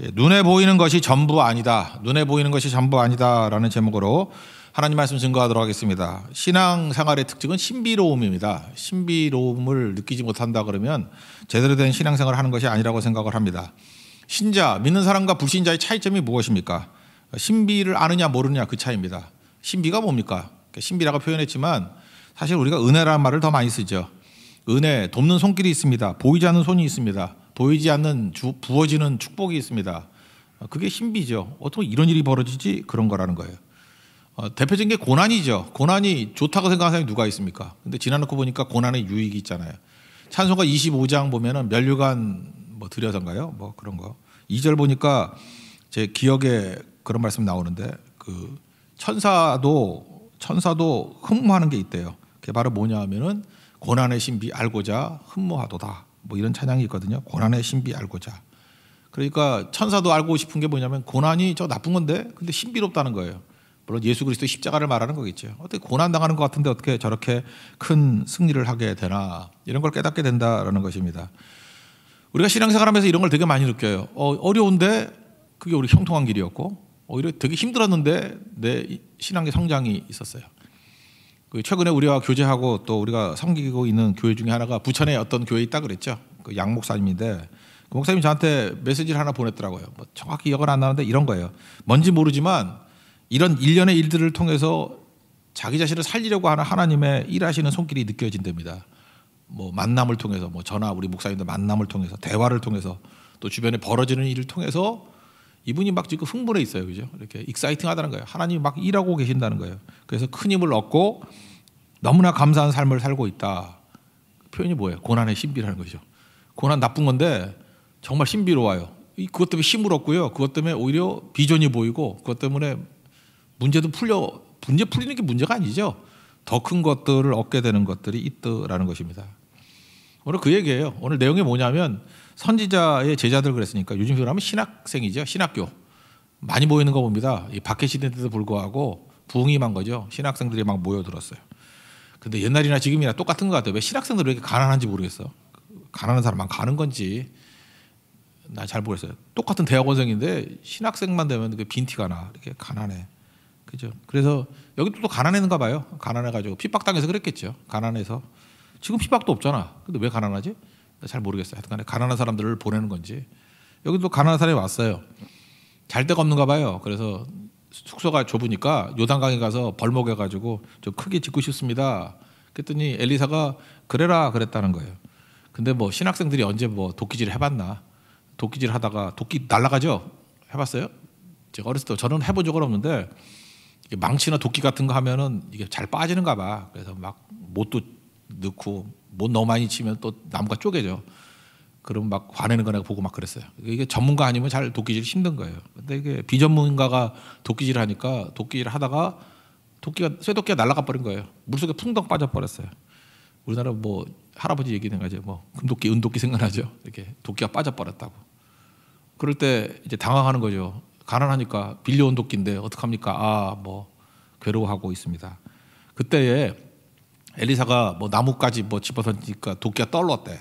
예, 눈에 보이는 것이 전부 아니다. 눈에 보이는 것이 전부 아니다라는 제목으로 하나님 말씀 증거하도록 하겠습니다. 신앙 생활의 특징은 신비로움입니다. 신비로움을 느끼지 못한다 그러면 제대로 된 신앙 생활을 하는 것이 아니라고 생각을 합니다. 신자, 믿는 사람과 불신자의 차이점이 무엇입니까? 신비를 아느냐 모르느냐 그 차이입니다. 신비가 뭡니까? 신비라고 표현했지만 사실 우리가 은혜라는 말을 더 많이 쓰죠. 은혜, 돕는 손길이 있습니다. 보이지 않는 손이 있습니다. 보이지 않는 주, 부어지는 축복이 있습니다. 그게 신비죠. 어떻게 이런 일이 벌어지지? 그런 거라는 거예요. 어, 대표적인 게 고난이죠. 고난이 좋다고 생각하는 사람이 누가 있습니까? 근데 지나놓고 보니까 고난의 유익이 있잖아요. 찬송가 25장 보면은 멸류관 뭐 드려서인가요? 뭐 그런 거. 2절 보니까 제 기억에 그런 말씀 나오는데 그 천사도 천사도 흠모하는 게 있대요. 그게 바로 뭐냐 하면은 고난의 신비 알고자 흠모하도다. 뭐 이런 찬양이 있거든요. 고난의 신비 알고자. 그러니까 천사도 알고 싶은 게 뭐냐면 고난이 저 나쁜 건데 근데 신비롭다는 거예요. 물론 예수 그리스도 십자가를 말하는 거겠죠. 어떻게 고난 당하는 것 같은데 어떻게 저렇게 큰 승리를 하게 되나 이런 걸 깨닫게 된다라는 것입니다. 우리가 신앙생활하면서 이런 걸 되게 많이 느껴요. 어, 어려운데 그게 우리 형통한 길이었고 오히려 되게 힘들었는데 내 신앙의 성장이 있었어요. 그 최근에 우리가 교제하고 또 우리가 섬기고 있는 교회 중에 하나가 부천에 어떤 교회 있다 그랬죠. 그 양 목사님인데 그 목사님이 저한테 메시지를 하나 보냈더라고요. 뭐 정확히 기억은 안 나는데 이런 거예요. 뭔지 모르지만 이런 일련의 일들을 통해서 자기 자신을 살리려고 하는 하나님의 일하시는 손길이 느껴진답니다. 뭐 만남을 통해서 뭐 전화 우리 목사님들 만남을 통해서 대화를 통해서 또 주변에 벌어지는 일을 통해서 이분이 막 지금 흥분해 있어요. 그죠? 이렇게 익사이팅하다는 거예요. 하나님이 막 일하고 계신다는 거예요. 그래서 큰 힘을 얻고 너무나 감사한 삶을 살고 있다. 표현이 뭐예요? 고난의 신비라는 거죠. 고난 나쁜 건데 정말 신비로워요. 그것 때문에 힘을 얻고요. 그것 때문에 오히려 비전이 보이고 그것 때문에 문제도 풀려 문제 풀리는 게 문제가 아니죠. 더 큰 것들을 얻게 되는 것들이 있더라는 것입니다. 오늘 그 얘기예요. 오늘 내용이 뭐냐면 선지자의 제자들 그랬으니까 요즘 식으로 하면 신학생이죠. 신학교 많이 모이는 거 봅니다. 이 박해 시대인데도 불구하고 부흥임한 거죠. 신학생들이 막 모여들었어요. 근데 옛날이나 지금이나 똑같은 것 같아요. 왜 신학생들 왜 이렇게 가난한지 모르겠어. 가난한 사람만 가는 건지 나 잘 모르겠어요. 똑같은 대학원생인데 신학생만 되면 그 빈티가 나 이렇게 가난해. 그죠? 그래서 여기도 또 가난했는가 봐요. 가난해가지고 핍박당해서 그랬겠죠. 가난해서 지금 핍박도 없잖아. 근데 왜 가난하지? 잘 모르겠어요. 하여튼간에 가난한 사람들을 보내는 건지 여기도 가난한 사람이 왔어요. 잘 데가 없는가 봐요. 그래서 숙소가 좁으니까 요단강에 가서 벌목해 가지고 좀 크게 짓고 싶습니다. 그랬더니 엘리사가 그래라 그랬다는 거예요. 근데 뭐 신학생들이 언제 뭐 도끼질 해봤나? 도끼질 하다가 도끼 날라가죠? 해봤어요? 제가 어렸을 때 저는 해본 적은 없는데 망치나 도끼 같은 거 하면은 이게 잘 빠지는가 봐. 그래서 막 못도 넣고 못 너무 많이 치면 또 나무가 쪼개져. 그럼 막 화내는 거 내가 보고 막 그랬어요. 이게 전문가 아니면 잘 도끼질 힘든 거예요. 근데 이게 비전문가가 도끼질 하니까 도끼질 하다가 도끼가 쇠도끼가 날아가 버린 거예요. 물속에 풍덩 빠져 버렸어요. 우리나라 뭐 할아버지 얘기는 가죠. 뭐 금도끼, 은도끼 생각나죠. 이렇게 도끼가 빠져 버렸다고. 그럴 때 이제 당황하는 거죠. 가난하니까 빌려온 도끼인데 어떡합니까? 아, 뭐 괴로워하고 있습니다. 그때에 엘리사가 뭐 나무까지 뭐 집어던지니까 도끼가 떨렀대.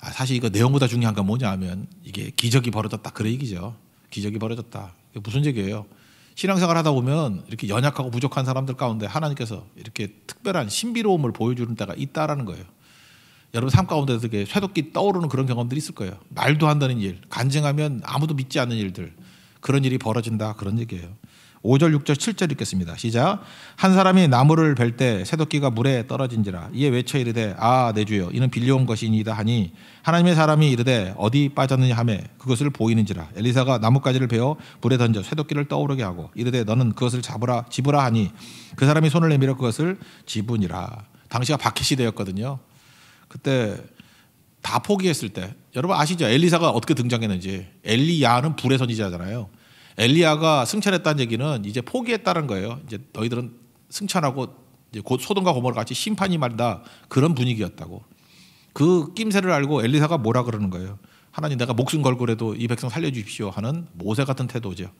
아, 사실 이거 내용보다 중요한 건 뭐냐면 이게 기적이 벌어졌다 그런 얘기죠. 기적이 벌어졌다. 이게 무슨 얘기예요? 신앙생활 하다 보면 이렇게 연약하고 부족한 사람들 가운데 하나님께서 이렇게 특별한 신비로움을 보여주는 때가 있다라는 거예요. 여러분 삶 가운데서 이렇게 쇠도끼 떠오르는 그런 경험들이 있을 거예요. 말도 한다는 일, 간증하면 아무도 믿지 않는 일들 그런 일이 벌어진다 그런 얘기예요. 5절, 6절, 7절 읽겠습니다. 시작. 한 사람이 나무를 벨 때 새도끼가 물에 떨어진지라 이에 외쳐 이르되 아 내 주여 이는 빌려온 것이니이다 하니 하나님의 사람이 이르되 어디 빠졌느냐 하매 그것을 보이는지라 엘리사가 나뭇가지를 베어 물에 던져 새도끼를 떠오르게 하고 이르되 너는 그것을 잡으라 집으라 하니 그 사람이 손을 내밀어 그것을 집으니라 당시가 박해 시대였거든요. 그때 다 포기했을 때 여러분 아시죠? 엘리사가 어떻게 등장했는지 엘리야는 불의 선지자잖아요. 엘리야가 승천했다는 얘기는 이제 포기했다는 거예요. 이제 너희들은 승천하고 이제 곧 소돔과 고모라 같이 심판이 말다 그런 분위기였다고. 그 낌새를 알고 엘리사가 뭐라 그러는 거예요. 하나님 내가 목숨 걸고 라도 이 백성 살려주십시오 하는 모세 같은 태도죠.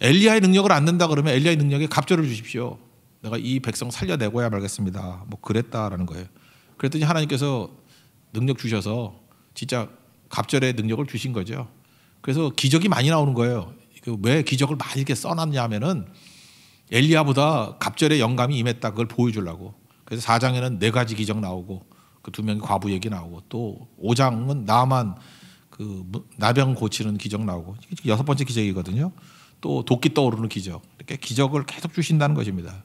엘리야의 능력을 안 낸다 그러면 엘리야의 능력에 갑절을 주십시오. 내가 이 백성 살려내고야 말겠습니다. 뭐 그랬다라는 거예요. 그랬더니 하나님께서 능력 주셔서 진짜 갑절의 능력을 주신 거죠. 그래서 기적이 많이 나오는 거예요. 그왜 기적을 많이 이렇게 써놨냐면은 엘리야보다 갑절의 영감이 임했다 그걸 보여주려고. 그래서 4장에는 네 가지 기적 나오고 그 두 명의 과부 얘기 나오고 또 5장은 나만 그 나병 고치는 기적 나오고 여섯 번째 기적이거든요. 또 도끼 떠오르는 기적 이렇게 기적을 계속 주신다는 것입니다.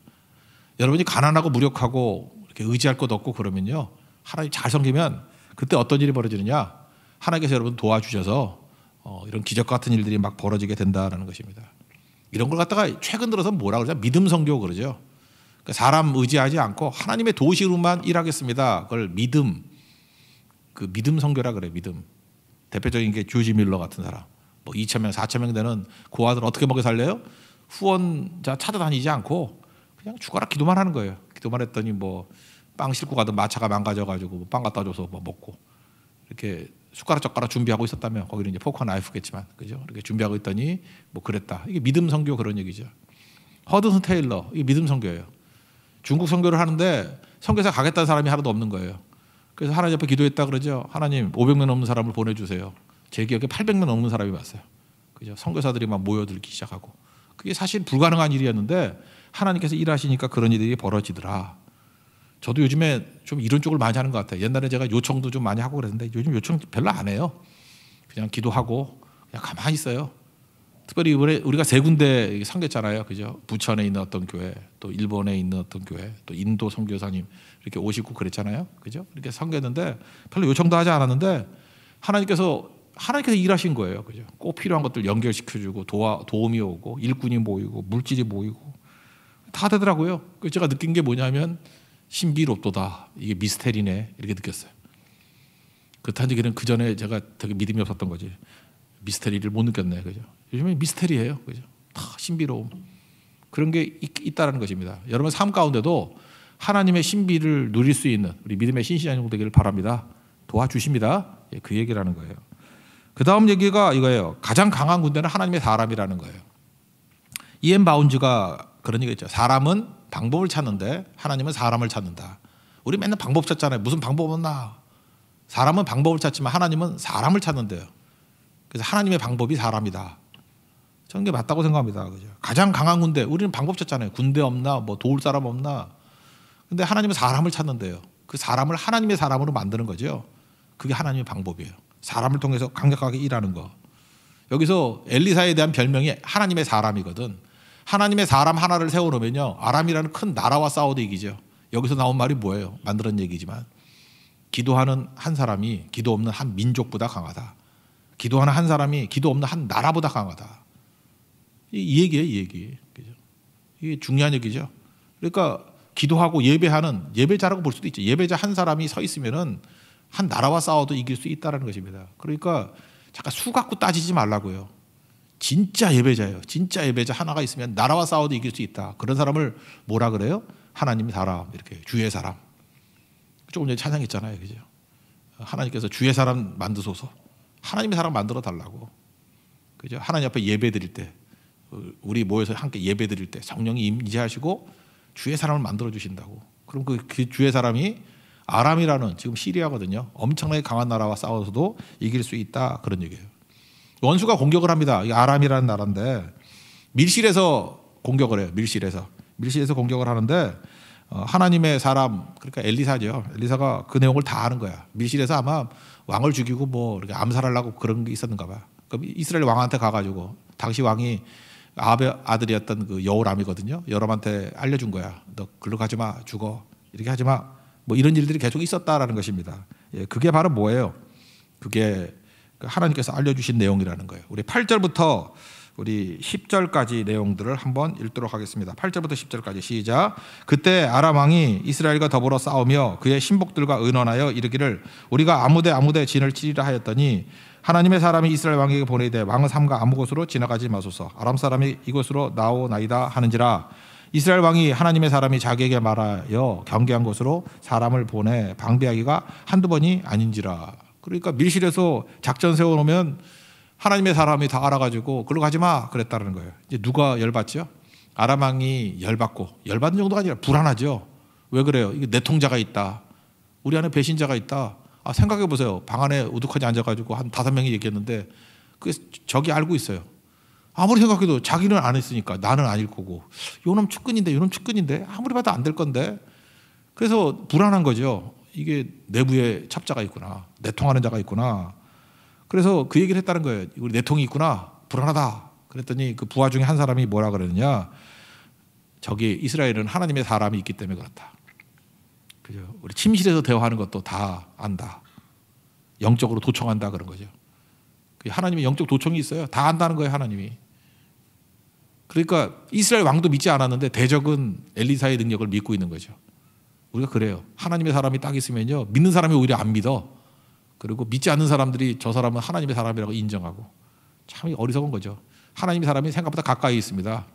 여러분이 가난하고 무력하고 이렇게 의지할 것 없고 그러면요 하나님 잘 섬기면 그때 어떤 일이 벌어지느냐 하나님께서 여러분 도와주셔서 어, 이런 기적 같은 일들이 막 벌어지게 된다라는 것입니다. 이런 걸 갖다가 최근 들어서 뭐라 그러죠? 믿음 성교 그러죠. 그러니까 사람 의지하지 않고 하나님의 도시로만 일하겠습니다. 그걸 믿음, 그 믿음 성교라 그래 믿음. 대표적인 게 주지 밀러 같은 사람. 뭐 2천 명, 4천 명 되는 그 아들 어떻게 먹여 살려요? 후원자 찾아다니지 않고 그냥 죽어라 기도만 하는 거예요. 기도만 했더니 뭐 빵 싣고 가던 마차가 망가져가지고 뭐빵 갖다 줘서 뭐 먹고 이렇게 숟가락 젓가락 준비하고 있었다면 거기는 이제 포커 나이프겠지만 그죠? 이렇게 준비하고 있더니 뭐 그랬다. 이게 믿음 성교 그런 얘기죠. 허드슨 테일러 이게 믿음 성교예요. 중국 선교를 하는데 선교사 가겠다는 사람이 하나도 없는 거예요. 그래서 하나님 앞에 기도했다 그러죠. 하나님 500명 넘는 사람을 보내주세요. 제 기억에 800명 넘는 사람이 왔어요. 그죠? 선교사들이 막 모여들기 시작하고 그게 사실 불가능한 일이었는데 하나님께서 일하시니까 그런 일이 벌어지더라. 저도 요즘에 좀 이런 쪽을 많이 하는 것 같아요. 옛날에 제가 요청도 좀 많이 하고 그랬는데 요즘 요청 별로 안 해요. 그냥 기도하고 그냥 가만히 있어요. 특별히 이번에 우리가 세 군데 상겼잖아요. 그죠? 부천에 있는 어떤 교회, 또 일본에 있는 어떤 교회, 또 인도 선교사님 이렇게 오시고 그랬잖아요. 그죠? 이렇게 상겼는데 별로 요청도 하지 않았는데 하나님께서 하나님께서 일하신 거예요. 그죠? 꼭 필요한 것들 연결시켜 주고 도와 도움이 오고 일꾼이 모이고 물질이 모이고 다 되더라고요. 그 제가 느낀 게 뭐냐면 신비롭도다. 이게 미스테리네. 이렇게 느꼈어요. 얘기는 그 전에 제가 되게 믿음이 없었던 거지. 미스테리를 못 느꼈네. 그죠? 요즘에 미스테리예요. 그죠? 다 신비로움. 그런 게 있, 다는 것입니다. 여러분 삶 가운데도 하나님의 신비를 누릴 수 있는 우리 믿음의 신실한 종 되기를 바랍니다. 도와주십니다. 예, 그 얘기라는 거예요. 그 다음 얘기가 이거예요. 가장 강한 군대는 하나님의 사람이라는 거예요. 이엠 바운즈가 그런 얘기 했죠. 사람은 방법을 찾는데 하나님은 사람을 찾는다. 우리 맨날 방법 찾잖아요. 무슨 방법 없나? 사람은 방법을 찾지만 하나님은 사람을 찾는데요. 그래서 하나님의 방법이 사람이다. 저는 게 맞다고 생각합니다. 그죠? 가장 강한 군대, 우리는 방법 찾잖아요. 군대 없나, 뭐 도울 사람 없나. 근데 하나님은 사람을 찾는데요. 그 사람을 하나님의 사람으로 만드는 거죠. 그게 하나님의 방법이에요. 사람을 통해서 강력하게 일하는 거. 여기서 엘리사에 대한 별명이 하나님의 사람이거든. 하나님의 사람 하나를 세워놓으면요. 아람이라는 큰 나라와 싸워도 이기죠. 여기서 나온 말이 뭐예요? 만들은 얘기지만. 기도하는 한 사람이 기도 없는 한 민족보다 강하다. 기도하는 한 사람이 기도 없는 한 나라보다 강하다. 이 얘기예요, 이 얘기. 그죠? 이게 중요한 얘기죠. 그러니까 기도하고 예배하는 예배자라고 볼 수도 있죠. 예배자 한 사람이 서 있으면은 한 나라와 싸워도 이길 수 있다라는 것입니다. 그러니까 잠깐 수 갖고 따지지 말라고요. 진짜 예배자예요. 진짜 예배자 하나가 있으면 나라와 싸워도 이길 수 있다. 그런 사람을 뭐라 그래요? 하나님 사람 이렇게 주의 사람. 조금 전에 찬양했잖아요, 그죠? 하나님께서 주의 사람 만드소서. 하나님의 사람 만들어 달라고. 그죠? 하나님 앞에 예배 드릴 때 우리 모여서 함께 예배 드릴 때 성령이 임재하시고 주의 사람을 만들어 주신다고. 그럼 그, 그 주의 사람이 아람이라는 지금 시리아거든요. 엄청나게 강한 나라와 싸워서도 이길 수 있다 그런 얘기예요. 원수가 공격을 합니다. 아람이라는 나라인데 밀실에서 공격을 해요. 밀실에서 밀실에서 공격을 하는데 어, 하나님의 사람 그러니까 엘리사죠. 엘리사가 그 내용을 다 아는 거야. 밀실에서 아마 왕을 죽이고 뭐 이렇게 암살하려고 그런 게 있었는가 봐. 그럼 이스라엘 왕한테 가가지고 당시 왕이 아베 아들이었던 그 여호람이거든요. 여호람한테 알려준 거야. 너 글로 가지 마, 죽어. 이렇게 하지 마. 뭐 이런 일들이 계속 있었다라는 것입니다. 예, 그게 바로 뭐예요? 그게 그 하나님께서 알려주신 내용이라는 거예요. 우리 8절부터 우리 10절까지 내용들을 한번 읽도록 하겠습니다. 8절부터 10절까지 시작. 그때 아람 왕이 이스라엘과 더불어 싸우며 그의 신복들과 의논하여 이르기를 우리가 아무데 아무데 진을 치리라 하였더니 하나님의 사람이 이스라엘 왕에게 보내되 왕은 삼가 아무 곳으로 지나가지 마소서. 아람 사람이 이곳으로 나오나이다 하는지라. 이스라엘 왕이 하나님의 사람이 자기에게 말하여 경계한 곳으로 사람을 보내 방비하기가 한두 번이 아닌지라. 그러니까 밀실에서 작전 세워놓으면 하나님의 사람이 다 알아가지고 글로 가지 마 그랬다는 거예요. 이제 누가 열받죠? 아람왕이 열받고 열받는 정도가 아니라 불안하죠. 왜 그래요? 이게 내 통자가 있다. 우리 안에 배신자가 있다. 아, 생각해 보세요. 방 안에 우두커니 앉아가지고 한 다섯 명이 얘기했는데 그 적이 알고 있어요. 아무리 생각해도 자기는 안 했으니까 나는 아닐 거고 요놈 측근인데 요놈 측근인데 아무리 봐도 안 될 건데 그래서 불안한 거죠. 이게 내부에 첩자가 있구나 내통하는 자가 있구나. 그래서 그 얘기를 했다는 거예요. 우리 내통이 있구나 불안하다. 그랬더니 그 부하 중에 한 사람이 뭐라 그러느냐 저기 이스라엘은 하나님의 사람이 있기 때문에 그렇다. 그죠? 우리 침실에서 대화하는 것도 다 안다. 영적으로 도청한다 그런 거죠. 하나님의 영적 도청이 있어요. 다 안다는 거예요, 하나님이. 그러니까 이스라엘 왕도 믿지 않았는데 대적은 엘리사의 능력을 믿고 있는 거죠. 우리가 그래요. 하나님의 사람이 딱 있으면요. 믿는 사람이 오히려 안 믿어. 그리고 믿지 않는 사람들이 저 사람은 하나님의 사람이라고 인정하고 참 어리석은 거죠. 하나님의 사람이 생각보다 가까이 있습니다.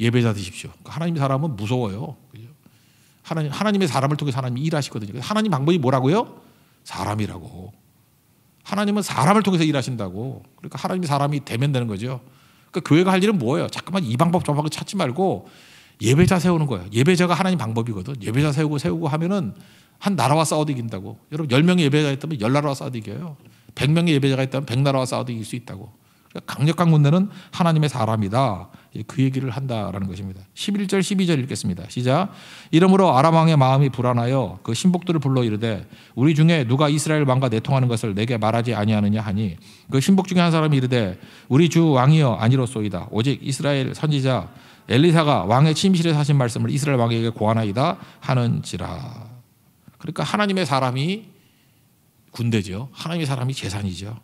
예배자 드십시오. 그러니까 하나님의 사람은 무서워요. 하나님, 하나님의 사람을 통해서 하나님이 일하시거든요. 하나님 방법이 뭐라고요? 사람이라고. 하나님은 사람을 통해서 일하신다고. 그러니까 하나님이 사람이 되면 되는 거죠. 그러니까 교회가 할 일은 뭐예요? 자꾸만 이 방법 저 방법 찾지 말고 예배자 세우는 거예요. 예배자가 하나님 방법이거든. 예배자 세우고 세우고 하면은 한 나라와 싸워도 이긴다고. 여러분 10명의 예배자가 있다면 10나라와 싸워도 이겨요. 100명의 예배자가 있다면 100나라와 싸워도 이길 수 있다고. 강력한 군대는 하나님의 사람이다. 그 얘기를 한다라는 것입니다. 11절 12절 읽겠습니다. 시작. 이러므로 아람 왕의 마음이 불안하여 그 신복들을 불러 이르되 우리 중에 누가 이스라엘 왕과 내통하는 것을 내게 말하지 아니하느냐 하니 그 신복 중에 한 사람이 이르되 우리 주 왕이여 아니로소이다. 오직 이스라엘 선지자 엘리사가 왕의 침실에 사신 말씀을 이스라엘 왕에게 고하나이다 하는지라. 그러니까 하나님의 사람이 군대죠. 하나님의 사람이 재산이죠.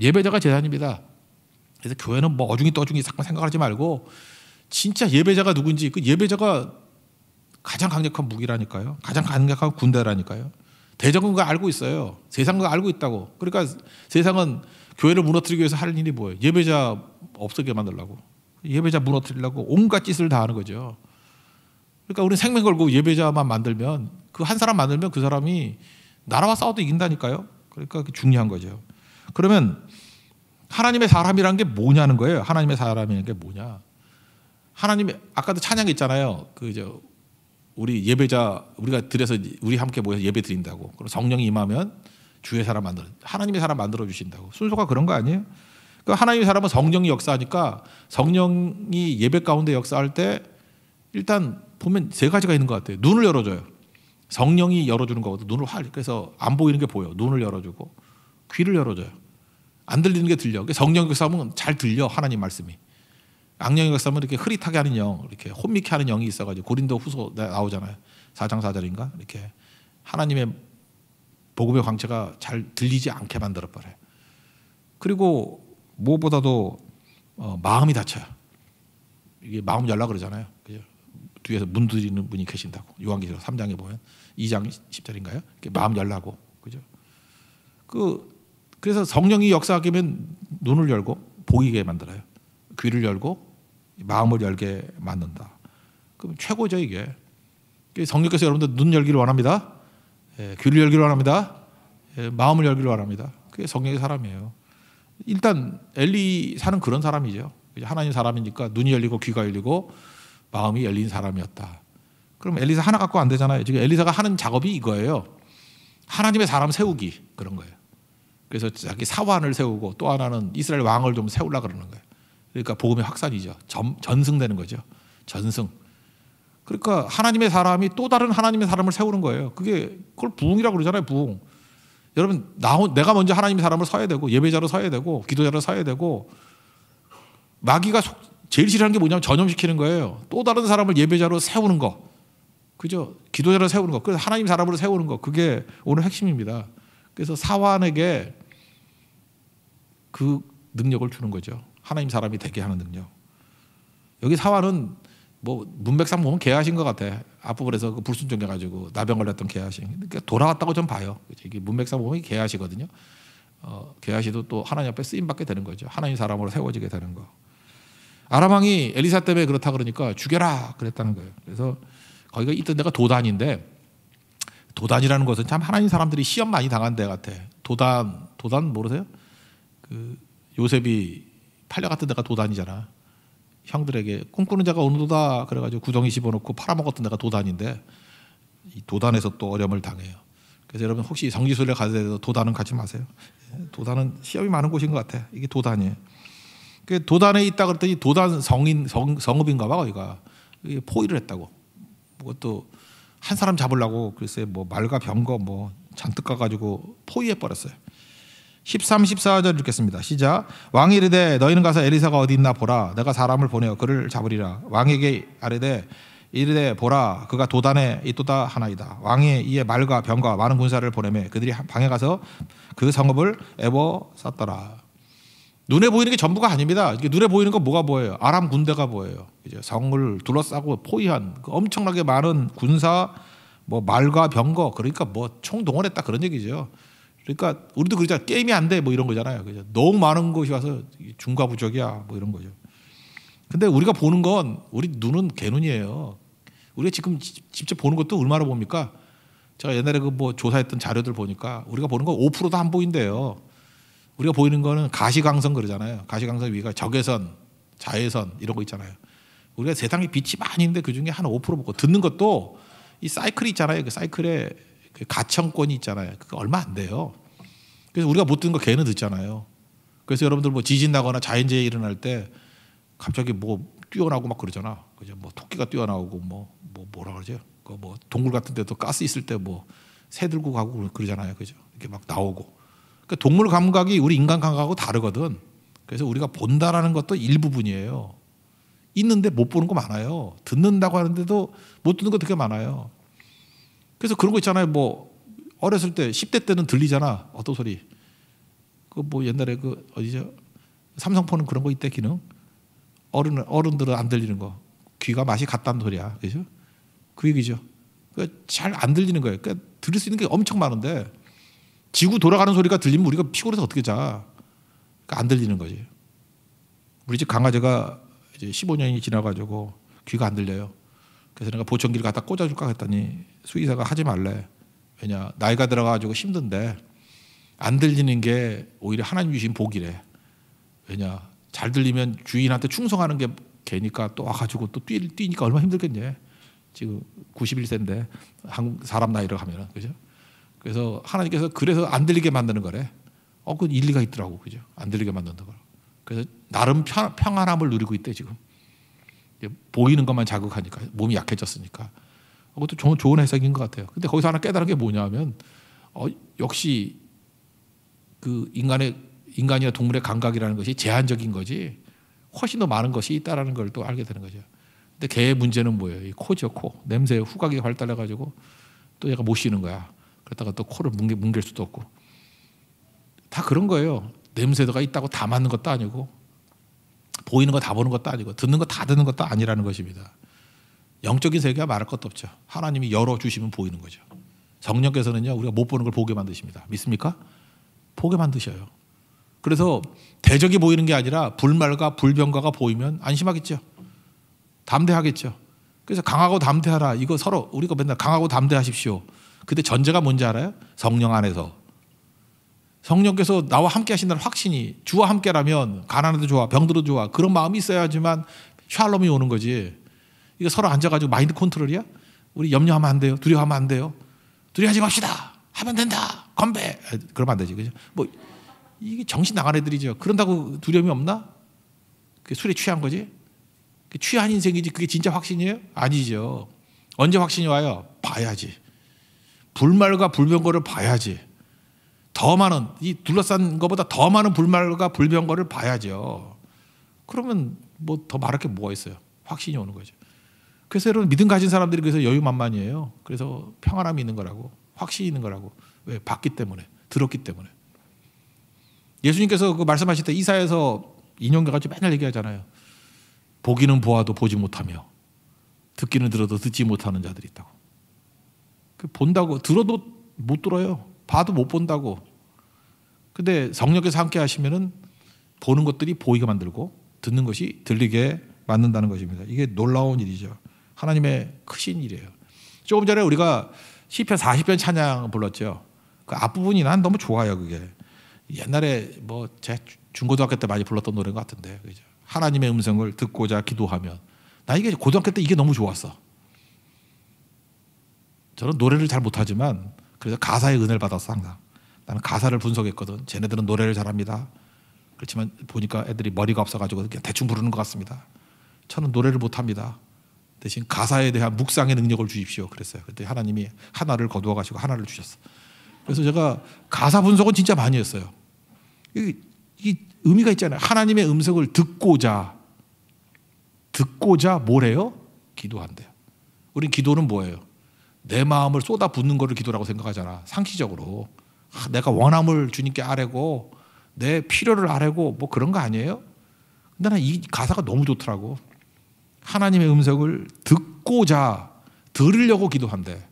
예배자가 재산입니다. 그래서 교회는 뭐 어중이 떠중이 자꾸 생각하지 말고 진짜 예배자가 누군지 그 예배자가 가장 강력한 무기라니까요. 가장 강력한 군대라니까요. 대적은 그 알고 있어요. 세상은 알고 있다고. 그러니까 세상은 교회를 무너뜨리기 위해서 하는 일이 뭐예요? 예배자 없게 만들려고. 예배자 무너뜨리려고 온갖 짓을 다 하는 거죠. 그러니까 우리 생명 걸고 예배자만 만들면 그 한 사람 만들면 그 사람이 나라와 싸워도 이긴다니까요. 그러니까 중요한 거죠. 그러면 하나님의 사람이란 게 뭐냐는 거예요. 하나님의 사람이라는 게 뭐냐. 하나님의 아까도 찬양 있잖아요. 그저 우리 예배자 우리가 드려서 우리 함께 모여서 예배 드린다고. 그리고 성령이 임하면 주의 사람 만들어 하나님의 사람 만들어 주신다고. 순서가 그런 거 아니에요? 그 하나님의 사람은 성령이 역사하니까 성령이 예배 가운데 역사할 때 일단 보면 세 가지가 있는 것 같아요. 눈을 열어줘요. 성령이 열어주는 거거든. 눈을 활 그래서 안 보이는 게 보여. 눈을 열어주고 귀를 열어줘요. 안 들리는 게 들려. 성령 역사하면 잘 들려 하나님 말씀이. 악령 역사하면 이렇게 흐릿하게 하는 영, 이렇게 혼미케 하는 영이 있어가지고 고린도 후소 나오잖아요. 4장 4절인가 이렇게 하나님의 복음의 광채가 잘 들리지 않게 만들어 버려요. 그리고 무엇보다도 어, 마음이 다쳐요. 이게 마음 열라 그러잖아요. 그죠? 뒤에서 문 두드리는 분이 계신다고. 요한계시록 3장에 보면 2장 10절인가요? 마음 열라고. 그죠? 그 그래서 성령이 역사하면 눈을 열고 보이게 만들어요. 귀를 열고 마음을 열게 만든다. 그럼 최고죠 이게. 성령께서 여러분들 눈 열기를 원합니다. 예, 귀를 열기를 원합니다. 예, 마음을 열기를 원합니다. 그게 성령의 사람이에요. 일단 엘리사는 그런 사람이죠. 하나님 사람이니까 눈이 열리고 귀가 열리고 마음이 열린 사람이었다. 그럼 엘리사 하나 갖고 안 되잖아요. 지금 엘리사가 하는 작업이 이거예요. 하나님의 사람 세우기 그런 거예요. 그래서 자기 사환을 세우고 또 하나는 이스라엘 왕을 좀 세우려 그러는 거예요. 그러니까 복음의 확산이죠. 전, 전승되는 거죠. 전승. 그러니까 하나님의 사람이 또 다른 하나님의 사람을 세우는 거예요. 그게 그걸 부흥이라고 그러잖아요. 부흥. 여러분 나 내가 먼저 하나님의 사람을 서야 되고 예배자로 서야 되고 기도자로 서야 되고 마귀가 제일 싫어하는 게 뭐냐면 전염시키는 거예요. 또 다른 사람을 예배자로 세우는 거. 그죠? 기도자로 세우는 거. 그래서 하나님 사람으로 세우는 거. 그게 오늘 핵심입니다. 그래서 사환에게 그 능력을 주는 거죠. 하나님 사람이 되게 하는 능력. 여기 사환은 뭐 문맥상 보면 개하신 것 같아. 앞부분에서 그 불순종 해가지고 나병 걸렸던 개하신. 그러니까 돌아왔다고 좀 봐요. 이게 문맥상 보면 개하시거든요. 어, 개하시도 또 하나님 앞에 쓰임 받게 되는 거죠. 하나님 사람으로 세워지게 되는 거. 아람 왕이 엘리사 때문에 그렇다 그러니까 죽여라 그랬다는 거예요. 그래서 거기가 있던 데가 도단인데 도단이라는 것은 참 하나님 사람들이 시험 많이 당한 데 같아. 도단 도단 모르세요? 그 요셉이 팔려갔던 데가 도단이잖아. 형들에게 꿈꾸는 자가 어느 도다 그래가지고 구덩이 집어넣고 팔아먹었던 데가 도단인데 이 도단에서 또 어려움을 당해요. 그래서 여러분 혹시 성지순례 가더라도 도단은 가지 마세요. 예, 도단은 시험이 많은 곳인 것 같아. 이게 도단이에요. 그 도단에 있다 그랬더니 도단 성인 성, 성읍인가 봐 거기가 포위를 했다고. 그것도 한 사람 잡으려고 글쎄 뭐 말과 병거 뭐 잔뜩 가가지고 포위해 버렸어요. 13, 14절 읽겠습니다. 시작. 왕이 이르되 너희는 가서 엘리사가 어디 있나 보라. 내가 사람을 보내어 그를 잡으리라. 왕에게 아뢰되 이르되 보라 그가 도단에 있도다 하나이다. 왕이 이에 말과 병과 많은 군사를 보내매 그들이 방에 가서 그 성읍을 애워 쌌더라. 눈에 보이는 게 전부가 아닙니다. 눈에 보이는 건 뭐가 보여요? 아람 군대가 보여요. 이제 성을 둘러싸고 포위한 그 엄청나게 많은 군사, 뭐 말과 병거, 그러니까 뭐 총동원했다 그런 얘기죠. 그러니까 우리도 그러잖아 게임이 안 돼 뭐 이런 거잖아요. 그죠? 너무 많은 것이 와서 중과 부족이야 뭐 이런 거죠. 근데 우리가 보는 건 우리 눈은 개눈이에요. 우리가 지금 직접 보는 것도 얼마나 봅니까? 제가 옛날에 그 뭐 조사했던 자료들 보니까 우리가 보는 거 5%도 안 보인대요. 우리가 보이는 거는 가시광선 그러잖아요. 가시광선 위가 적외선, 자외선 이런 거 있잖아요. 우리가 세상에 빛이 많이 있는데 그 중에 한 5% 보고 듣는 것도 이 사이클이 있잖아요. 그 사이클에 그 가청권이 있잖아요. 그거 얼마 안 돼요. 그래서 우리가 못 듣는 거 걔는 듣잖아요. 그래서 여러분들 뭐 지진 나거나 자연재해 일어날 때 갑자기 뭐 뛰어나고 막 그러잖아. 그죠? 뭐 토끼가 뛰어나오고 뭐, 뭐 뭐라 그러죠? 그뭐 동굴 같은 데도 가스 있을 때 뭐 새 들고 가고 그러잖아요. 그죠? 이렇게 막 나오고. 그러니까 동물 감각이 우리 인간 감각하고 다르거든. 그래서 우리가 본다라는 것도 일부분이에요. 있는데 못 보는 거 많아요. 듣는다고 하는데도 못 듣는 거 되게 많아요. 그래서 그런 거 있잖아요. 뭐 어렸을 때 10대 때는 들리잖아. 어떤 소리. 그 뭐 옛날에 그 어디죠? 삼성폰은 그런 거 있대 기능. 어른 어른들은 안 들리는 거. 귀가 맛이 같다는 소리야. 그죠? 그 얘기죠. 그잘안 들리는 거예요. 그러니까 들을 수 있는 게 엄청 많은데 지구 돌아가는 소리가 들리면 우리가 피곤해서 어떻게 자? 그러니까 안 들리는 거지. 우리 집 강아지가 이제 15년이 지나가지고 귀가 안 들려요. 그래서 내가 보청기를 갖다 꽂아줄까 했더니 수의사가 하지 말래. 왜냐 나이가 들어가지고 힘든데 안 들리는 게 오히려 하나님 주신 복이래. 왜냐 잘 들리면 주인한테 충성하는 게 개니까 또 와가지고 또 뛰, 뛰니까 얼마나 힘들겠냐. 지금 91세인데 한국 사람 나이로 가면은 그죠? 그래서 하나님께서 그래서 안 들리게 만드는 거래. 어, 그 일리가 있더라고, 그죠? 안 들리게 만드는 거. 그래서 나름 평, 평안함을 누리고 있대 지금. 보이는 것만 자극하니까 몸이 약해졌으니까. 그것도 좋은, 좋은 해석인 것 같아요. 근데 거기서 하나 깨달은 게 뭐냐면 어, 역시 그 인간의 인간이나 동물의 감각이라는 것이 제한적인 거지 훨씬 더 많은 것이 있다라는 걸 또 알게 되는 거죠. 근데 개의 문제는 뭐예요? 이 코죠, 코. 냄새 후각이 발달해 가지고 또 얘가 못 쉬는 거야. 그러다가 또 코를 뭉개, 뭉갤 수도 없고 다 그런 거예요. 냄새가 있다고 다 맞는 것도 아니고 보이는 거 다 보는 것도 아니고 듣는 거 다 듣는 것도 아니라는 것입니다. 영적인 세계가 말할 것도 없죠. 하나님이 열어 주시면 보이는 거죠. 성령께서는요 우리가 못 보는 걸 보게 만드십니다. 믿습니까? 보게 만드셔요. 그래서 대적이 보이는 게 아니라 불말과 불병과가 보이면 안심하겠죠. 담대하겠죠. 그래서 강하고 담대하라. 이거 서로 우리가 맨날 강하고 담대하십시오. 근데 전제가 뭔지 알아요? 성령 안에서. 성령께서 나와 함께 하신다는 확신이 주와 함께라면 가난해도 좋아 병들어도 좋아 그런 마음이 있어야지만 샬롬이 오는 거지. 이거 서로 앉아가지고 마인드 컨트롤이야? 우리 염려하면 안 돼요? 두려워하면 안 돼요? 두려워하지 맙시다. 하면 된다. 건배. 그러면 안 되지 그죠? 뭐 이게 정신 나간 애들이죠. 그런다고 두려움이 없나? 그 술에 취한 거지? 취한 인생이지 그게 진짜 확신이에요? 아니죠. 언제 확신이 와요? 봐야지. 불말과 불병거를 봐야지 더 많은 이 둘러싼 것보다 더 많은 불말과 불병거를 봐야죠. 그러면 뭐 더 말할 게 뭐가 있어요? 확신이 오는 거죠. 그래서 여러분 믿음 가진 사람들이 그래서 여유만만이에요. 그래서 평안함이 있는 거라고 확신이 있는 거라고 왜 봤기 때문에 들었기 때문에 예수님께서 그 말씀하실 때 이사에서 인용겨 가지고 맨날 얘기하잖아요. 보기는 보아도 보지 못하며 듣기는 들어도 듣지 못하는 자들이 있다고. 그 본다고 들어도 못 들어요. 봐도 못 본다고. 근데 성령께서 함께 하시면은 보는 것들이 보이게 만들고 듣는 것이 들리게 만든다는 것입니다. 이게 놀라운 일이죠. 하나님의 크신 일이에요. 조금 전에 우리가 시편 40편 찬양 불렀죠. 그 앞부분이 난 너무 좋아요, 그게. 옛날에 뭐 제 중고등학교 때 많이 불렀던 노래인 것 같은데. 그죠? 하나님의 음성을 듣고자 기도하면 나 이게 고등학교 때 이게 너무 좋았어. 저는 노래를 잘 못하지만 그래서 가사의 은혜를 받았어 항상. 나는 가사를 분석했거든. 쟤네들은 노래를 잘합니다. 그렇지만 보니까 애들이 머리가 없어가지고 그냥 대충 부르는 것 같습니다. 저는 노래를 못합니다. 대신 가사에 대한 묵상의 능력을 주십시오. 그랬어요. 그때 하나님이 하나를 거두어 가시고 하나를 주셨어. 그래서 제가 가사 분석은 진짜 많이 했어요. 이, 이 의미가 있잖아요. 하나님의 음성을 듣고자 듣고자 뭐래요? 기도한대요. 우린 기도는 뭐예요? 내 마음을 쏟아 붓는 거를 기도라고 생각하잖아. 상시적으로. 아, 내가 원함을 주님께 아뢰고 내 필요를 아뢰고 뭐 그런 거 아니에요? 근데 난 이 가사가 너무 좋더라고. 하나님의 음성을 듣고자 들으려고 기도한대.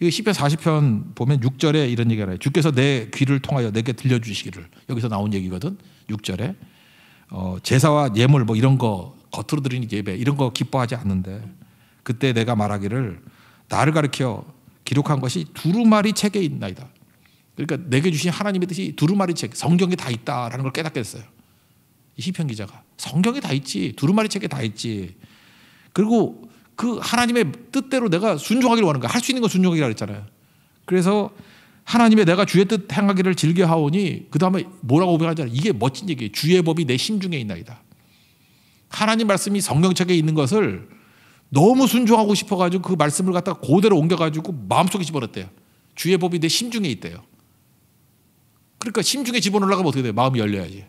이게 시편 40편 보면 6절에 이런 얘기가 나요. 주께서 내 귀를 통하여 내게 들려주시기를 여기서 나온 얘기거든. 6절에 어, 제사와 예물 뭐 이런 거 겉으로 드리는 예배 이런 거 기뻐하지 않는데 그때 내가 말하기를 나를 가리켜 기록한 것이 두루마리 책에 있나이다. 그러니까 내게 주신 하나님의 뜻이 두루마리 책 성경에 다 있다라는 걸 깨닫게 됐어요. 이 시편 기자가 성경에 다 있지 두루마리 책에 다 있지. 그리고 그 하나님의 뜻대로 내가 순종하기를 원하는 거야. 할 수 있는 건 순종하기라 그랬잖아요. 그래서 하나님의 내가 주의 뜻 행하기를 즐겨 하오니 그 다음에 뭐라고 고백하잖아요. 이게 멋진 얘기예요. 주의 법이 내 심중에 있나이다. 하나님 말씀이 성경책에 있는 것을 너무 순종하고 싶어가지고 그 말씀을 갖다가 그대로 옮겨가지고 마음속에 집어넣었대요. 주의 법이 내 심중에 있대요. 그러니까 심중에 집어넣으려면 어떻게 돼요? 마음이 열려야지.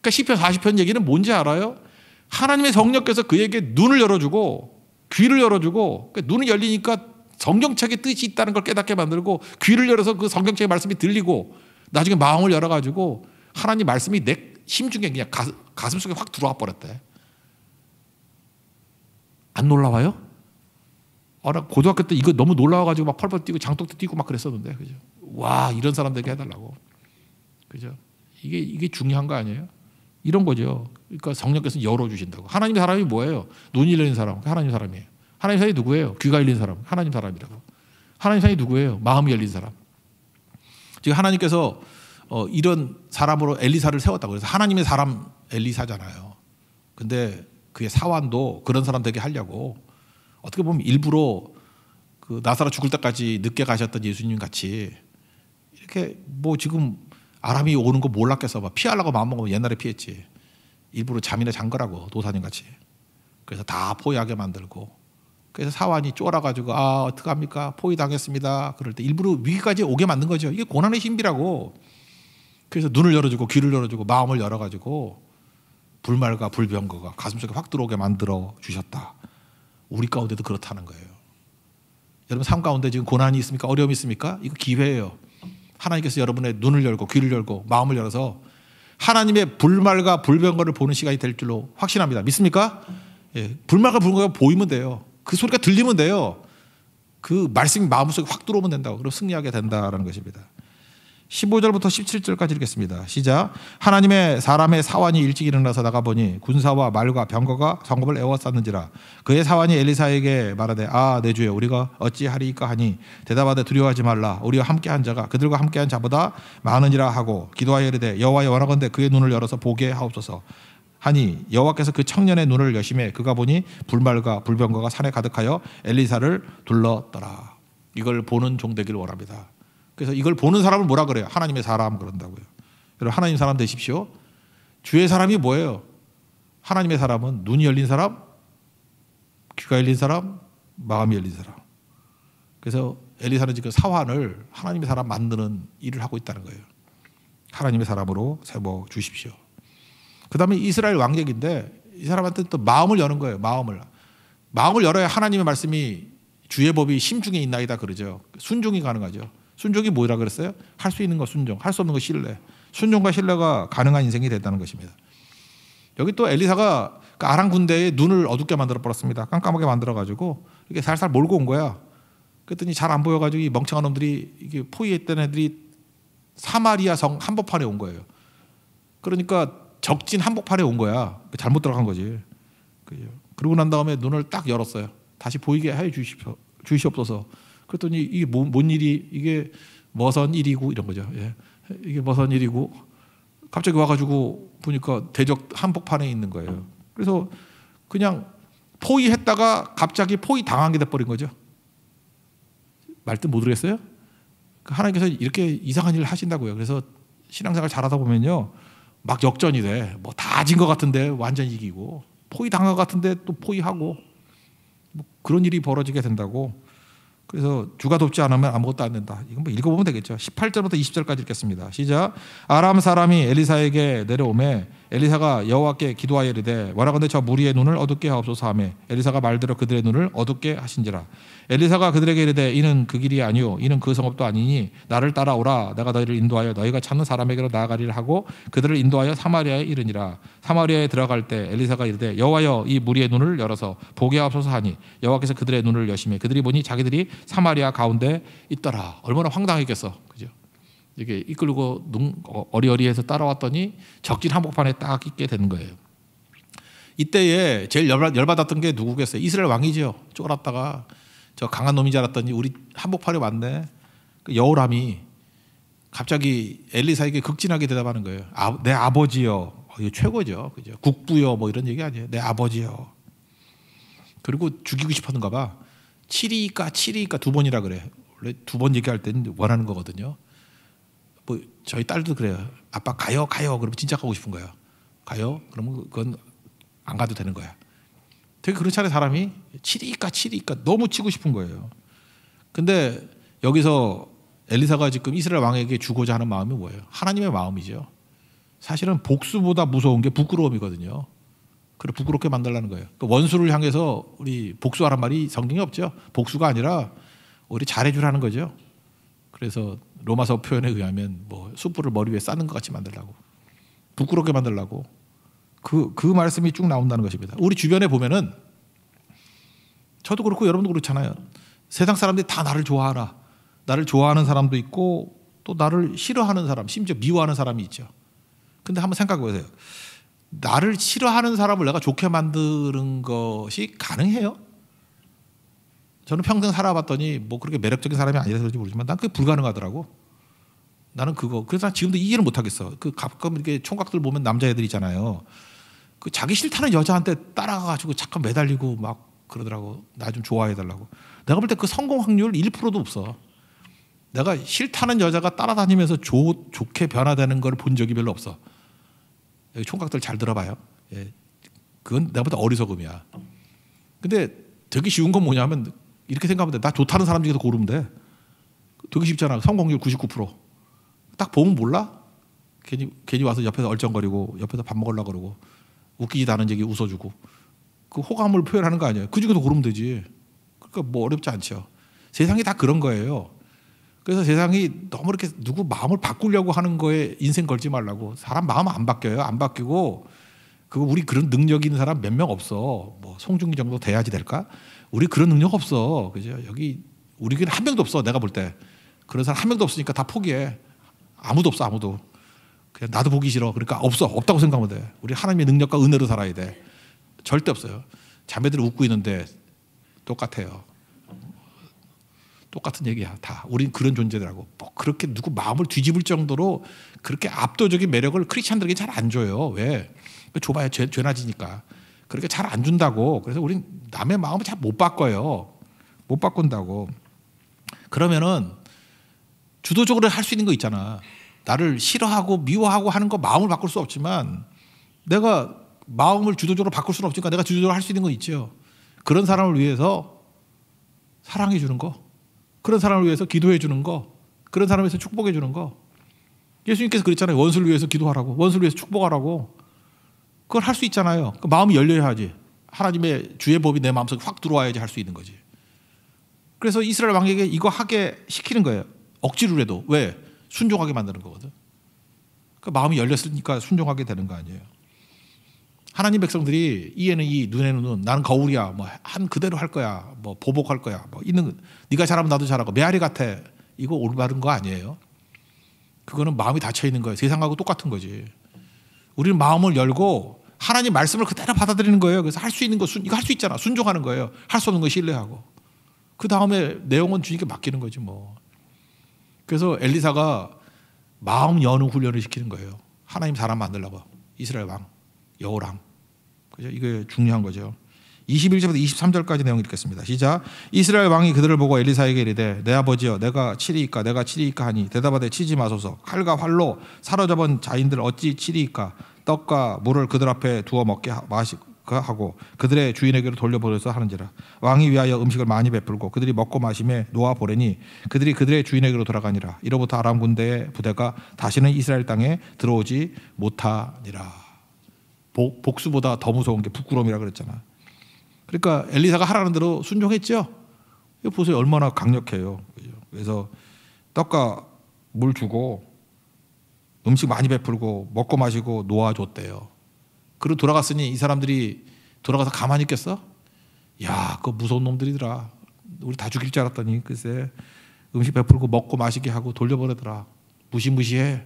그러니까 시편 40편 얘기는 뭔지 알아요? 하나님의 성령께서 그에게 눈을 열어주고 귀를 열어주고 그러니까 눈이 열리니까 성경책에 뜻이 있다는 걸 깨닫게 만들고 귀를 열어서 그 성경책의 말씀이 들리고 나중에 마음을 열어가지고 하나님 말씀이 내 심중에 그냥 가슴 속에 확 들어와 버렸대. 안 놀라워요? 아, 나 고등학교 때 이거 너무 놀라워가지고 막 펄펄 뛰고 장독도 뛰고 막 그랬었는데, 그죠? 와, 이런 사람들에게 해달라고. 그죠? 이게, 이게 중요한 거 아니에요? 이런 거죠. 그러니까 성령께서 열어 주신다고. 하나님 사람이 뭐예요? 눈이 열린 사람. 하나님 사람이에요. 하나님 사람이 누구예요? 귀가 열린 사람. 하나님 사람이라고. 하나님 사람이 누구예요? 마음이 열린 사람. 지금 하나님께서 어, 이런 사람으로 엘리사를 세웠다고 그래서 하나님의 사람 엘리사잖아요. 근데 그의 사환도 그런 사람 되게 하려고 어떻게 보면 일부러 그 나사라 죽을 때까지 늦게 가셨던 예수님 같이 이렇게 뭐 지금 아람이 오는 거 몰랐겠어 봐 피하려고 마음먹으면 옛날에 피했지 일부러 잠이나 잔 거라고 도사님 같이 그래서 다 포위하게 만들고 그래서 사환이 쫄아가지고 아 어떡합니까 포위 당했습니다 그럴 때 일부러 위기까지 오게 만든 거죠 이게 고난의 신비라고 그래서 눈을 열어주고 귀를 열어주고 마음을 열어가지고 불말과 불병거가 가슴속에 확 들어오게 만들어 주셨다. 우리 가운데도 그렇다는 거예요. 여러분 삶 가운데 지금 고난이 있습니까? 어려움이 있습니까? 이거 기회예요. 하나님께서 여러분의 눈을 열고 귀를 열고 마음을 열어서 하나님의 불말과 불병거를 보는 시간이 될 줄로 확신합니다. 믿습니까? 예, 불말과 불병거가 보이면 돼요. 그 소리가 들리면 돼요. 그 말씀이 마음속에 확 들어오면 된다고. 그럼 승리하게 된다라는 것입니다. 15절부터 17절까지 읽겠습니다. 시작. 하나님의 사람의 사환이 일찍 일어나서 나가보니 군사와 말과 병거가 성읍을 에워쌌는지라 그의 사환이 엘리사에게 말하되 아 내 주여 우리가 어찌하리까 하니 대답하되 두려워하지 말라 우리와 함께한 자가 그들과 함께한 자보다 많으니라 하고 기도하여 이르되 여호와여 원하건대 그의 눈을 열어서 보게 하옵소서 하니 여호와께서 그 청년의 눈을 여심해 그가 보니 불말과 불병거가 산에 가득하여 엘리사를 둘렀더라 이걸 보는 종 되기를 원합니다. 그래서 이걸 보는 사람을 뭐라 그래요? 하나님의 사람 그런다고요. 여러분 하나님 사람 되십시오. 주의 사람이 뭐예요? 하나님의 사람은 눈이 열린 사람, 귀가 열린 사람, 마음이 열린 사람. 그래서 엘리사는 지금 사환을 하나님의 사람 만드는 일을 하고 있다는 거예요. 하나님의 사람으로 세워 주십시오. 그 다음에 이스라엘 왕객인데 이 사람한테 또 마음을 여는 거예요. 마음을. 마음을 열어야 하나님의 말씀이 주의 법이 심중에 있나이다 그러죠. 순종이 가능하죠. 순종이 뭐라 그랬어요? 할 수 있는 거 순종, 할 수 없는 거 신뢰. 순종과 신뢰가 가능한 인생이 됐다는 것입니다. 여기 또 엘리사가 그 아랑 군대에 눈을 어둡게 만들어 버렸습니다. 깜깜하게 만들어 가지고 이렇게 살살 몰고 온 거야. 그랬더니 잘 안 보여 가지고 이 멍청한 놈들이 이게 포위했던 애들이 사마리아 성 한복판에 온 거예요. 그러니까 적진 한복판에 온 거야. 잘못 들어간 거지. 그러고 난 다음에 눈을 딱 열었어요. 다시 보이게 해. 주시옵소서. 그랬더니 이게 뭔, 뭔 일이 이게 머선 일이고 이런 거죠. 예. 이게 머선 일이고 갑자기 와가지고 보니까 대적 한복판에 있는 거예요. 그래서 그냥 포위했다가 갑자기 포위 당하게 돼버린 거죠. 말뜻 못 들겠어요? 그 하나님께서 이렇게 이상한 일을 하신다고요. 그래서 신앙생활 잘하다 보면요. 막 역전이 돼. 뭐 다 진 것 같은데 완전 이기고 포위 당한 것 같은데 또 포위하고 뭐 그런 일이 벌어지게 된다고. 그래서 주가 돕지 않으면 아무것도 안 된다. 이건 뭐 읽어보면 되겠죠. 18절부터 20절까지 읽겠습니다. 시작. 아람 사람이 엘리사에게 내려오매 엘리사가 여호와께 기도하여 이르되 원하건대 저 무리의 눈을 어둡게 하옵소서 하매. 엘리사가 말대로 그들의 눈을 어둡게 하신지라. 엘리사가 그들에게 이르되 이는 그 길이 아니요 이는 그 성읍도 아니니 나를 따라오라. 내가 너희를 인도하여 너희가 찾는 사람에게로 나아가리라 하고 그들을 인도하여 사마리아에 이르니라. 사마리아에 들어갈 때 엘리사가 이르되 여호와여 이 무리의 눈을 열어서 보게 하옵소서 하니 여호와께서 그들의 눈을 여심해 그들이 보니 자기들이 사마리아 가운데 있더라. 얼마나 황당했겠어. 그죠 이렇게 이끌고 어, 어리어리해서 따라왔더니 적진 한복판에 딱 있게 되는 거예요. 이때에 제일 열받았던 게 누구겠어요? 이스라엘 왕이죠. 쫄았다가 저 강한 놈인 줄 알았더니 우리 한복판에 왔네. 그 여호람이 갑자기 엘리사에게 극진하게 대답하는 거예요. 아, 내 아버지요. 어, 이거 최고죠. 그죠? 국부요. 뭐 이런 얘기 아니에요. 내 아버지요. 그리고 죽이고 싶었는가 봐. 7이니까 7이니까 두 번이라 그래. 원래 두 번 얘기할 때는 원하는 거거든요. 뭐 저희 딸도 그래요. 아빠 가요, 가요. 그러면 진짜 가고 싶은 거예요. 가요? 그러면 그건 안 가도 되는 거야. 되게 그런 차례 사람이 치리까 치리까 너무 치고 싶은 거예요. 근데 여기서 엘리사가 지금 이스라엘 왕에게 주고자 하는 마음이 뭐예요? 하나님의 마음이죠. 사실은 복수보다 무서운 게 부끄러움이거든요. 그래 부끄럽게 만들라는 거예요. 그 원수를 향해서 우리 복수하란 말이 성경에 없죠. 복수가 아니라 우리 잘해주라는 거죠. 그래서 로마서 표현에 의하면 뭐 숯불을 머리 위에 쌓는 것 같이 만들라고 부끄럽게 만들라고 그, 그 말씀이 쭉 나온다는 것입니다. 우리 주변에 보면은 저도 그렇고 여러분도 그렇잖아요. 세상 사람들이 다 나를 좋아하나. 나를 좋아하는 사람도 있고 또 나를 싫어하는 사람, 심지어 미워하는 사람이 있죠. 근데 한번 생각해 보세요. 나를 싫어하는 사람을 내가 좋게 만드는 것이 가능해요? 저는 평생 살아봤더니 뭐 그렇게 매력적인 사람이 아니라서 그런지 모르지만 난 그게 불가능하더라고. 나는 그거 그래서 지금도 이해를 못 하겠어. 그 가끔 이렇게 총각들 보면 남자애들 있잖아요. 그 자기 싫다는 여자한테 따라가가지고 잠깐 매달리고 막 그러더라고. 나 좀 좋아해 달라고. 내가 볼 때 그 성공 확률 1%도 없어. 내가 싫다는 여자가 따라다니면서 좋, 좋게 변화되는 걸 본 적이 별로 없어. 여기 총각들 잘 들어봐요. 예. 그건 때 어리석음이야. 근데 되게 쉬운 건 뭐냐면 이렇게 생각하면 돼. 나 좋다는 사람 중에서 고르면 돼. 되게 쉽잖아. 성공률 99%. 딱 보면 몰라? 괜히, 괜히 와서 옆에서 얼쩡거리고 옆에서 밥 먹으려고 그러고 웃기지도 않은 얘기 웃어주고 그 호감을 표현하는 거 아니에요. 그 중에서 고르면 되지. 그러니까 뭐 어렵지 않죠. 세상이 다 그런 거예요. 그래서 세상이 너무 이렇게 누구 마음을 바꾸려고 하는 거에 인생 걸지 말라고. 사람 마음 안 바뀌어요. 안 바뀌고 그거 우리 그런 능력 있는 사람 몇 명 없어. 뭐 송중기 정도 돼야지 될까? 우리 그런 능력 없어. 그죠? 여기 우리 교회 한 명도 없어. 내가 볼 때. 그런 사람 한 명도 없으니까 다 포기해. 아무도 없어. 아무도. 그냥 나도 보기 싫어. 그러니까 없어. 없다고 생각하면 돼. 우리 하나님의 능력과 은혜로 살아야 돼. 절대 없어요. 자매들이 웃고 있는데 똑같아요. 똑같은 얘기야. 다. 우린 그런 존재들하고. 뭐 그렇게 누구 마음을 뒤집을 정도로 그렇게 압도적인 매력을 크리스찬들에게 잘 안 줘요. 왜? 좁아야 죄, 죄나지니까. 그렇게 잘 안 준다고. 그래서 우린 남의 마음을 잘 못 바꿔요. 못 바꾼다고. 그러면은 주도적으로 할 수 있는 거 있잖아. 나를 싫어하고 미워하고 하는 거 마음을 바꿀 수 없지만 내가 마음을 주도적으로 바꿀 수는 없으니까 내가 주도적으로 할 수 있는 거 있죠. 그런 사람을 위해서 사랑해 주는 거. 그런 사람을 위해서 기도해 주는 거. 그런 사람을 위해서 축복해 주는 거. 예수님께서 그랬잖아요. 원수를 위해서 기도하라고. 원수를 위해서 축복하라고. 그걸 할 수 있잖아요. 그 마음이 열려야 하지. 하나님의 주의 법이 내 마음속에 확 들어와야지 할 수 있는 거지. 그래서 이스라엘 왕에게 이거 하게 시키는 거예요. 억지로라도. 왜? 순종하게 만드는 거거든. 그 마음이 열렸으니까 순종하게 되는 거 아니에요. 하나님 백성들이 이에는 이 눈에는 눈 나는 거울이야 뭐 한 그대로 할 거야 뭐 보복할 거야 뭐 있는 네가 잘하면 나도 잘하고 메아리 같아 이거 올바른 거 아니에요 그거는 마음이 닫혀 있는 거예요 세상하고 똑같은 거지 우리는 마음을 열고 하나님 말씀을 그대로 받아들이는 거예요 그래서 할 수 있는 거 순, 이거 할 수 있잖아 순종하는 거예요 할 수 없는 거 신뢰하고 그 다음에 내용은 주님께 맡기는 거지 뭐 그래서 엘리사가 마음 여는 훈련을 시키는 거예요 하나님 사람 만들라고 이스라엘 왕 여호람. 그죠? 이게 중요한 거죠. 21절부터 23절까지 내용 읽겠습니다. 시작. 이스라엘 왕이 그들을 보고 엘리사에게 이르되 내 아버지여 내가 치리이까 내가 치리이까 하니 대답하되 치지 마소서 칼과 활로 사로잡은 자인들 어찌 치리이까 떡과 물을 그들 앞에 두어 먹게 마시 하고 그들의 주인에게로 돌려보내서 하는지라. 왕이 위하여 음식을 많이 베풀고 그들이 먹고 마심에 놓아 보내니 그들이 그들의 주인에게로 돌아가니라. 이로부터 아람 군대의 부대가 다시는 이스라엘 땅에 들어오지 못하니라. 복, 수보다 더 무서운 게 부끄러움이라 그랬잖아. 그러니까 엘리사가 하라는 대로 순종했죠? 보세요. 얼마나 강력해요. 그래서 떡과 물 주고 음식 많이 베풀고 먹고 마시고 놓아줬대요 그리고 돌아갔으니 이 사람들이 돌아가서 가만히 있겠어? 야, 그 무서운 놈들이더라. 우리 다 죽일 줄 알았더니 글쎄 음식 베풀고 먹고 마시게 하고 돌려보내더라. 무시무시해.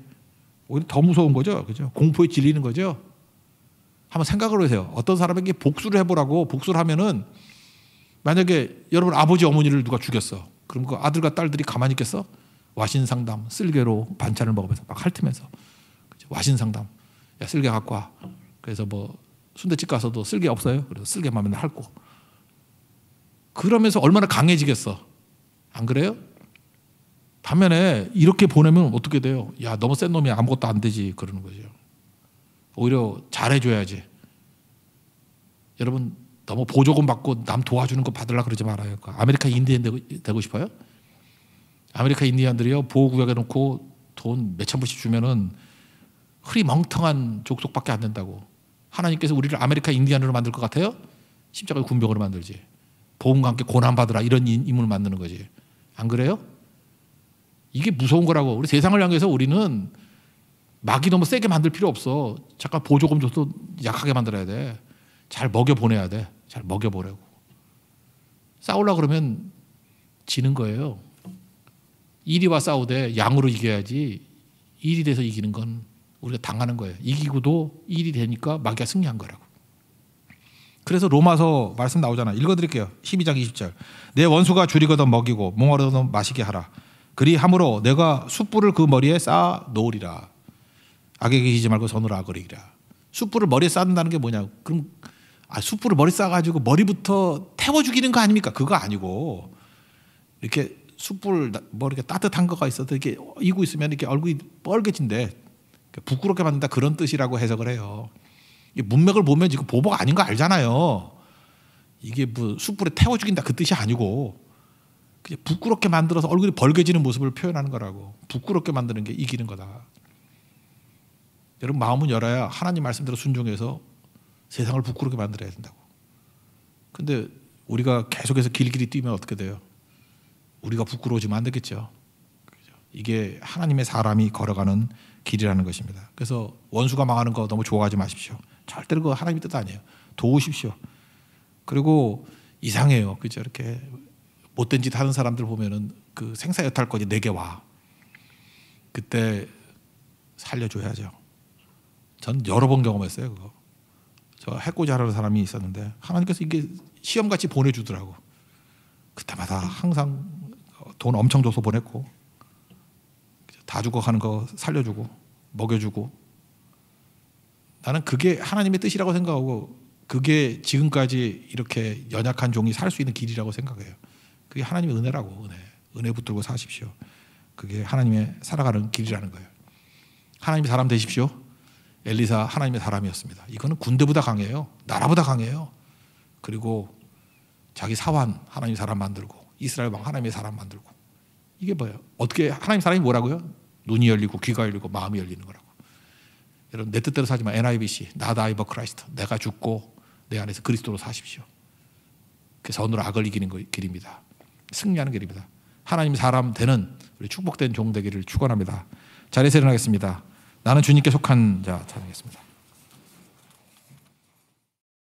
오히려 더 무서운 거죠. 그죠? 공포에 질리는 거죠. 한번 생각을 해보세요. 어떤 사람에게 복수를 해보라고 복수를 하면은 만약에 여러분 아버지 어머니를 누가 죽였어. 그럼 그 아들과 딸들이 가만히 있겠어? 와신상담, 쓸개로 반찬을 먹으면서 막 핥으면서. 와신상담. 야, 쓸개 갖고 와. 그래서 뭐 순대집 가서도 쓸개 없어요. 그래서 쓸개만 맨날 핥고. 그러면서 얼마나 강해지겠어. 안 그래요? 반면에 이렇게 보내면 어떻게 돼요? 야, 너무 센 놈이 아무것도 안 되지. 그러는 거죠. 오히려 잘해줘야지. 여러분, 너무 보조금 받고 남 도와주는 거 받으려 그러지 말아요. 그 아메리카 인디언 되고, 되고 싶어요? 아메리카 인디언들이요, 보호구역에 놓고 돈 몇천 불씩 주면은 흐리멍텅한 족속밖에 안 된다고. 하나님께서 우리를 아메리카 인디안으로 만들 것 같아요? 십자가의 군병으로 만들지. 복음과 함께 고난받으라 이런 인물을 만드는 거지. 안 그래요? 이게 무서운 거라고. 우리 세상을 향해서 우리는 마귀 너무 세게 만들 필요 없어. 잠깐 보조금 줘도 약하게 만들어야 돼. 잘 먹여 보내야 돼. 잘 먹여 보려고. 싸우려 그러면 지는 거예요. 일이와 싸우되 양으로 이겨야지 일이 돼서 이기는 건 우리가 당하는 거예요. 이기고도 일이 되니까 마귀가 승리한 거라고. 그래서 로마서 말씀 나오잖아. 읽어드릴게요. 12장 20절. 내 원수가 줄이거든 먹이고 몽하거든 마시게 하라. 그리 함으로 내가 숯불을 그 머리에 쌓아 놓으리라. 악에게 기지 말고 선으로 악으리라. 숯불을 머리에 쌓는다는 게 뭐냐? 그럼 아, 숯불을 머리 쌓아가지고 머리부터 태워 죽이는 거 아닙니까? 그거 아니고 이렇게 숯불 뭐 이렇게 따뜻한 거가 있어도 이렇게 이고 있으면 이렇게 얼굴이 뻘개진대. 부끄럽게 만든다 그런 뜻이라고 해석을 해요. 문맥을 보면 지금 보복 아닌 거 알잖아요. 이게 뭐 숯불에 태워 죽인다 그 뜻이 아니고 그냥 부끄럽게 만들어서 얼굴이 벌개지는 모습을 표현하는 거라고. 부끄럽게 만드는 게 이기는 거다. 여러분 마음은 열어야 하나님 말씀대로 순종해서 세상을 부끄럽게 만들어야 된다고. 근데 우리가 계속해서 길길이 뛰면 어떻게 돼요? 우리가 부끄러워지면 안 되겠죠. 이게 하나님의 사람이 걸어가는 길이라는 것입니다. 그래서 원수가 망하는 거 너무 좋아하지 마십시오. 절대로 그 하나님의 뜻 아니에요. 도우십시오. 그리고 이상해요. 그죠? 이렇게 못된 짓 하는 사람들 보면은 그 생사 여탈권이 내게 와. 그때 살려줘야죠. 전 여러 번 경험했어요. 그거. 저 해코지 하는 사람이 있었는데 하나님께서 이게 시험같이 보내주더라고. 그때마다 항상 돈 엄청 줘서 보냈고 다 죽어가는 거 살려주고 먹여주고 나는 그게 하나님의 뜻이라고 생각하고 그게 지금까지 이렇게 연약한 종이 살 수 있는 길이라고 생각해요. 그게 하나님의 은혜라고 은혜 은혜 붙들고 사십시오. 그게 하나님의 살아가는 길이라는 거예요. 하나님의 사람 되십시오. 엘리사 하나님의 사람이었습니다. 이거는 군대보다 강해요. 나라보다 강해요. 그리고 자기 사환 하나님 사람 만들고 이스라엘 왕 하나님의 사람 만들고 이게 뭐예요? 어떻게 하나님 사람이 뭐라고요? 눈이 열리고 귀가 열리고 마음이 열리는 거라고. 여러분 내 뜻대로 마. NIBC Not I but Christ. 내가 죽고 내 안에서 그리스도로 사십시오. 그 선으로 악을 이기는 길입니다. 승리하는 길입니다. 하나님 사람 되는 우리 축복된 종 되기를 축원합니다. 자리에서 일어나겠습니다. 나는 주님께 속한 자 찬양했습니다.